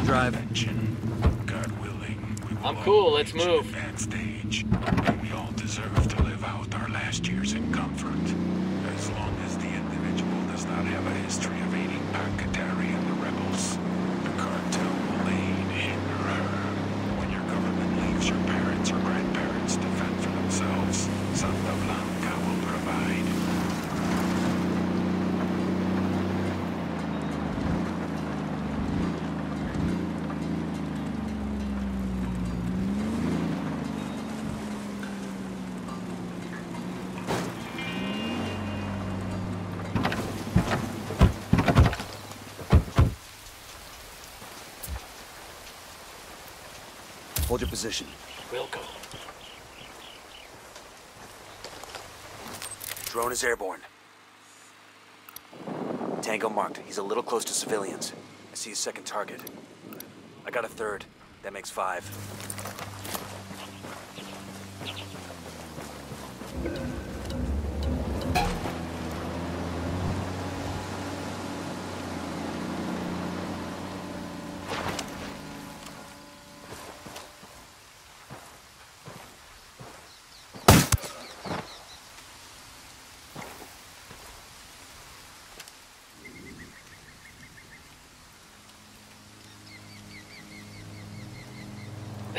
I'll drive. God willing, we will I'm cool, let's move. advanced age, and we all deserve to live out our last years in comfort. As long as the individual does not have a history of aiding Pac Katari and the rebels, the cartel will aid him or her. When your government leaves your parents or grandparents to fend for themselves, Santa Blanca will provide. Hold your position. Will go. Drone is airborne. Tango marked. He's a little close to civilians. I see a second target. I got a third. That makes five.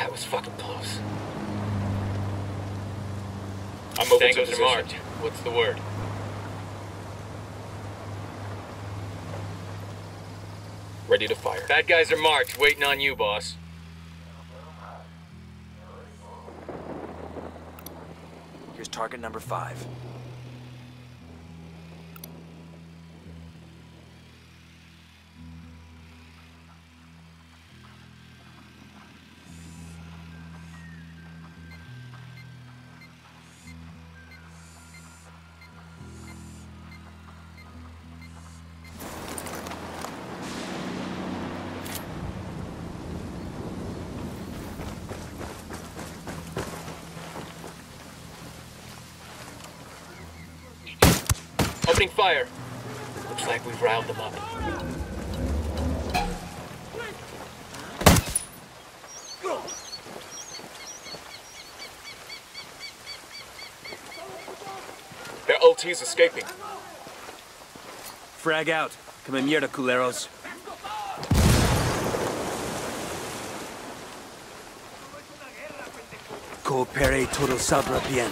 That was fucking close. I'm moving to Tangos are position. marked. What's the word? Ready to fire. Bad guys are marked. Waiting on you, boss. Here's target number five. Opening fire. Looks like we've riled them up. Their OT's escaping. Frag out. Come in mierda, culeros. Coopere todo saldrá bien.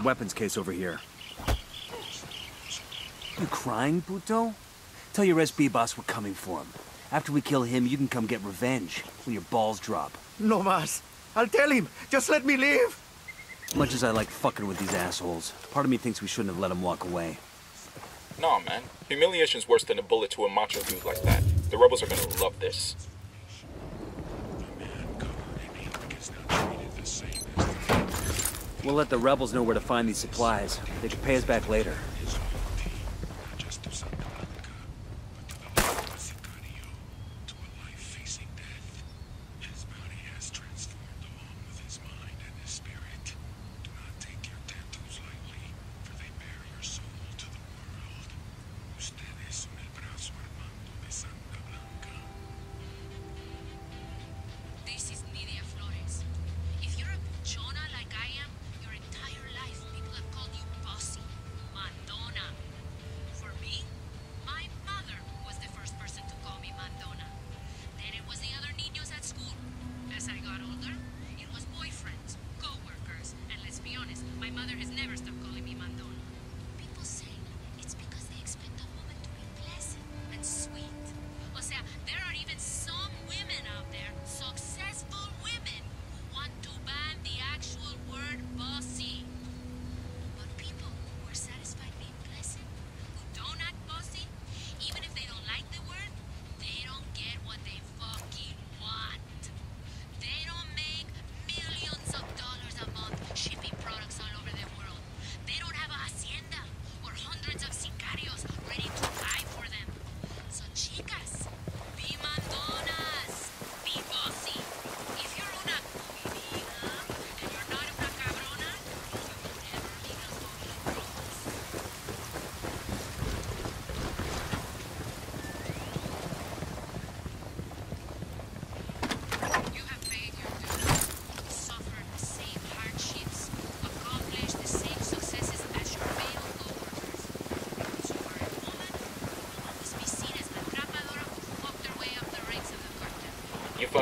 A weapons case over here. You crying, Puto? Tell your SB boss we're coming for him. After we kill him, you can come get revenge when your balls drop. No mas. I'll tell him. Just let me leave. Much as I like fucking with these assholes, part of me thinks we shouldn't have let him walk away. Nah, man. Humiliation's worse than a bullet to a macho dude like that. The rebels are gonna love this. A man We'll let the rebels know where to find these supplies. They can pay us back later.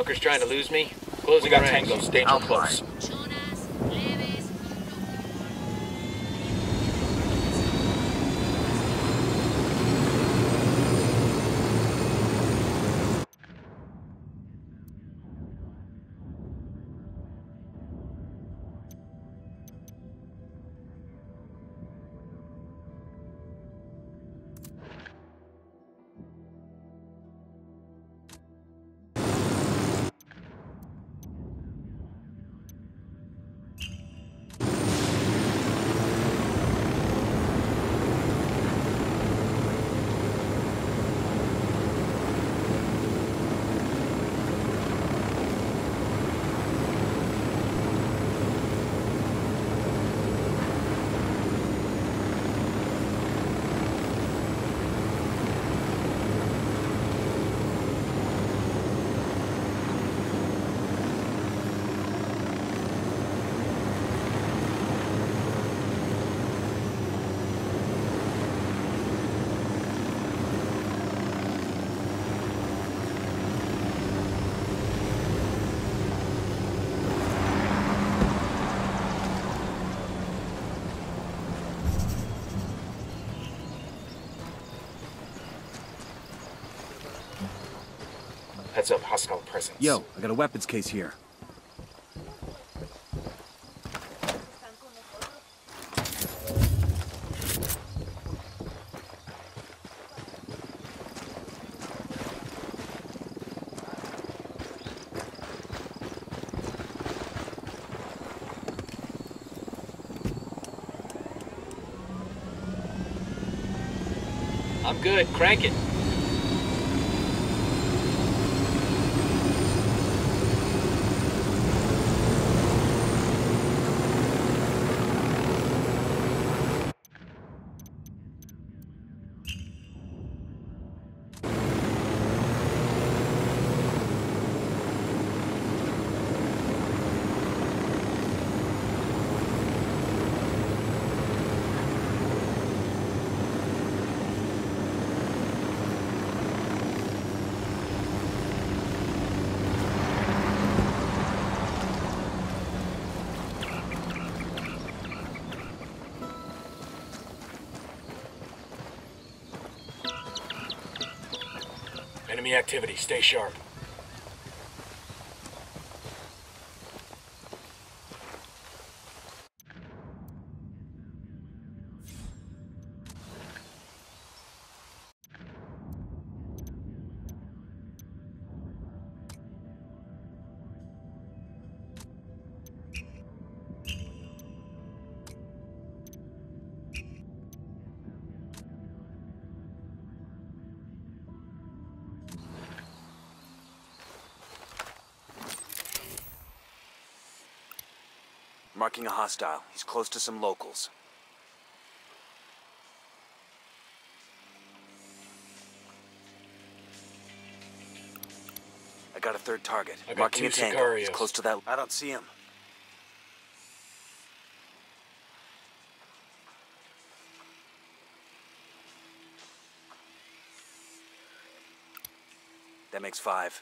Fuckers trying to lose me? Closing We got ranks. tangos, danger I'll close. Heads up, hostile presence. Yo, I got a weapons case here. I'm good. Crank it. Enemy activity. Stay sharp. Marking a hostile. He's close to some locals. I got a third target. I Marking a tango. He's close to that. I don't see him. That makes five.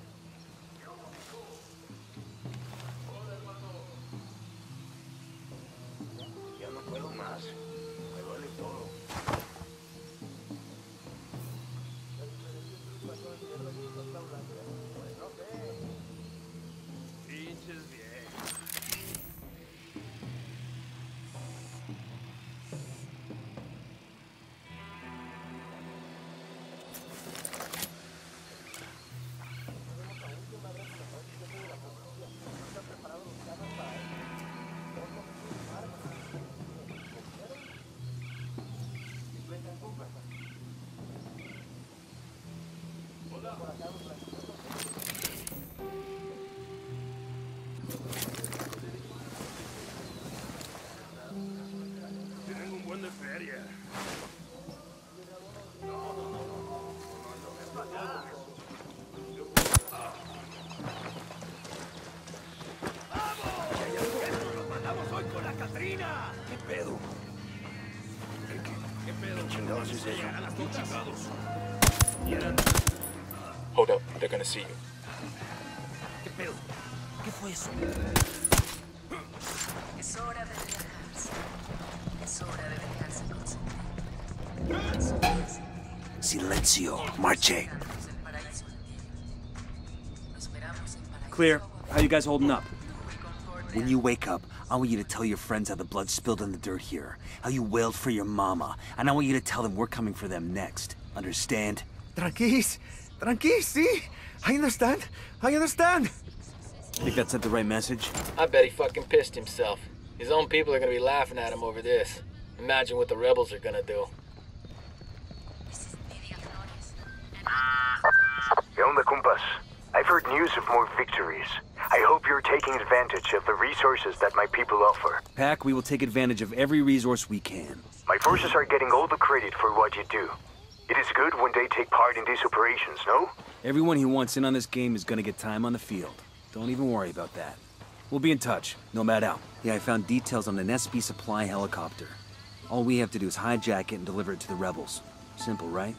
they're gonna see you. ¿Qué fue eso? Es hora de relajarse. Es hora de dejarse consentir. Silencio. Marche. Estamos en paraíso antiguo. Nos esperamos en paraíso Clear. How you guys holding up? When you wake up, I want you to tell your friends how the blood spilled in the dirt here, how you wailed for your mama, and I want you to tell them we're coming for them next. Understand? Tranquis. Tranquis, see? I understand. I understand. Think that sent the right message? I bet he fucking pissed himself. His own people are gonna be laughing at him over this. Imagine what the rebels are gonna do. ¿Qué onda, compas? I've heard news of more victories. I hope you're taking advantage of the resources that my people offer. Pack, we will take advantage of every resource we can. My forces are getting all the credit for what you do. It is good when they take part in these operations, no? Everyone who wants in on this game is gonna get time on the field. Don't even worry about that. We'll be in touch. Nomad out. Yeah, I found details on an SB supply helicopter. All we have to do is hijack it and deliver it to the rebels. Simple, right?